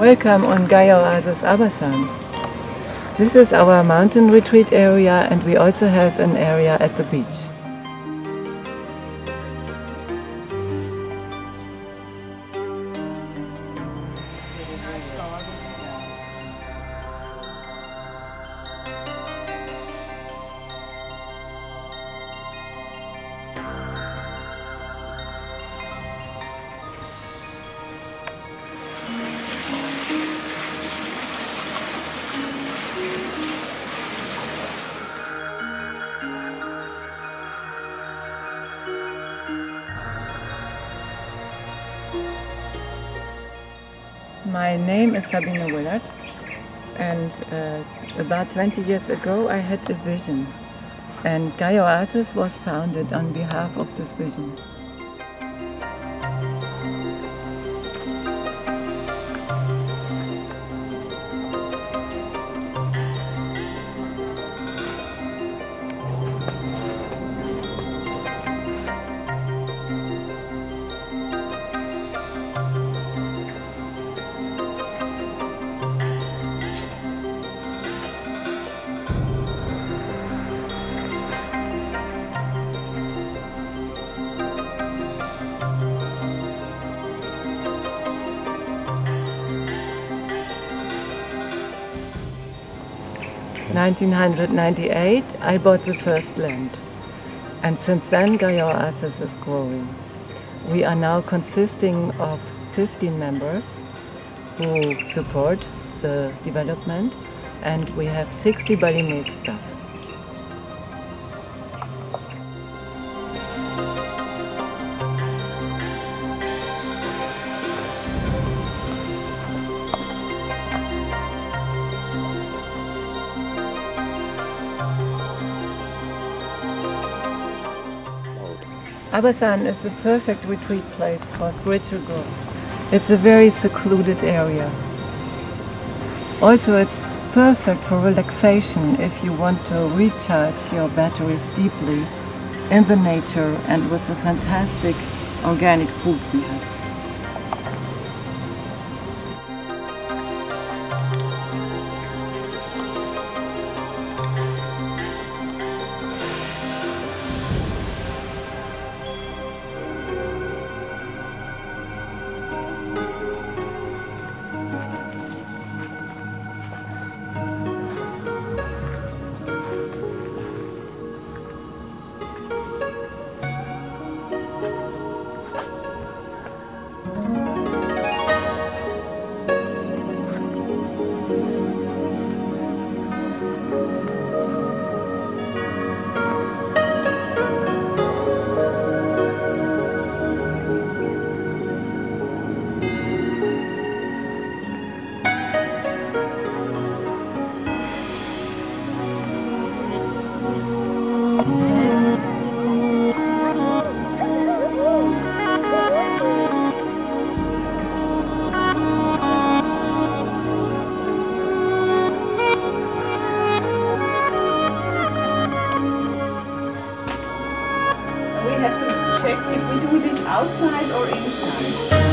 Welcome on Gaia Oasis Abasan. This is our mountain retreat area and we also have an area at the beach. My name is Sabine Willard and uh, about 20 years ago I had a vision and Gaia Oasis was founded on behalf of this vision. Nineteen hundred ninety-eight, I bought the first land, and since then Gaia Oasis is growing. We are now consisting of 15 members who support the development, and we have 60 Balinese staff. Abasan is the perfect retreat place for spiritual growth. It's a very secluded area. Also, it's perfect for relaxation if you want to recharge your batteries deeply in the nature and with the fantastic organic food we have. 嗯。outside or inside.